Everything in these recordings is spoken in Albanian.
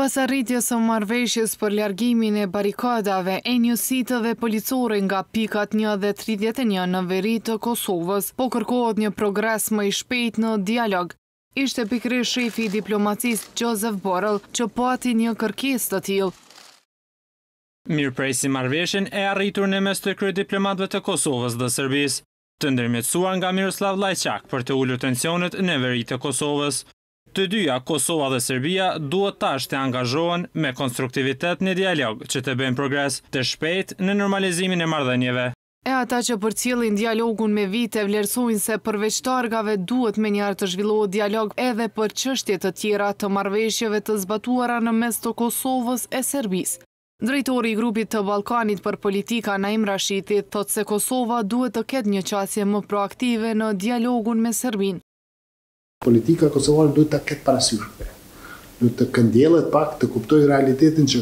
Pas arritjes së marrëveshjes për largimin e barrikadave e njësitëve policore nga pikat një dhe tridhjetë e një në veri të Kosovës, po kërkohet një progres më i shpejtë në dialog. Ishte pikërisht shefi i diplomacisë Josep Borrell që pati një kërkesë të tillë. Mirëpresim marrëveshjen e arritur në mes të kryediplomatëve të Kosovës dhe Serbisë. të ndërmjetësuar nga Miroslav Lajçak për të ulur tensionet në veri të Kosovës. Të dyja, Kosova dhe Serbia, duhet tash të angazhohen me konstruktivitet në dialog që të bëjnë progres të shpejtë në normalizimin e marrëdhënieve. E ata që përcjellin dialogun me vite vlerësojnë se përveç targave duhet menjëherë të zhvillohet dialog edhe për çështje të tjera të marrëveshjeve të zbatuara në mes të Kosovës e Serbisë. Drejtori i Grupit të Ballkanit për Politika Naim Rashiti thotë se Kosova duhet të ketë një qasje më proaktive në dialogun me Serbinë. Politika kosovare duhet ta ketë parasysh. Duhet të këndjellet pak, të kuptojë realitetin që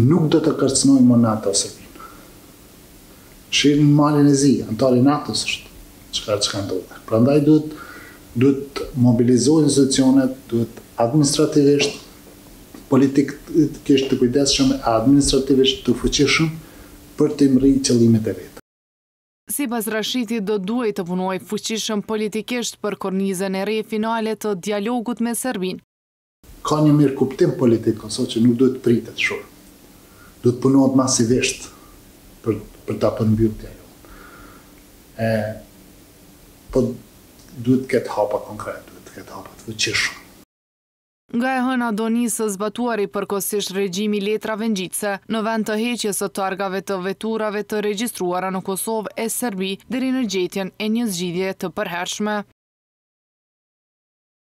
nuk do të kërcënojë më NATO Serbinë. Shihni në Malin e Zi, anëtare e NATO-s është çka çka ndodhi. Prandaj duhet duhet mobilizohen institucionet, duhet administrativisht politikisht të kujdesshëm e administrativisht të fuqishëm për t'i mrri qëllimet e veta. Sipas Rashitit do të duhej të punohej fuqishëm politikisht për kornizën e re finale të dialogut me Serbinë. Ka një mirëkuptim politik në Kosovë që nuk duhet të pritet shumë. Duhet të punohet masivisht për ta përmbyllë dialogun. E po duhet të ketë hapa konkret, duhet të ketë hapa të fuqishëm. Nga e hëna do nisë së zbatuari përkohësisht regjimi i letrave ngjitëse, në vend të heqjes së targave të veturave të regjistruara në Kosovë e Serbi deri në gjetjen e një zgjidhjeje të përhershme.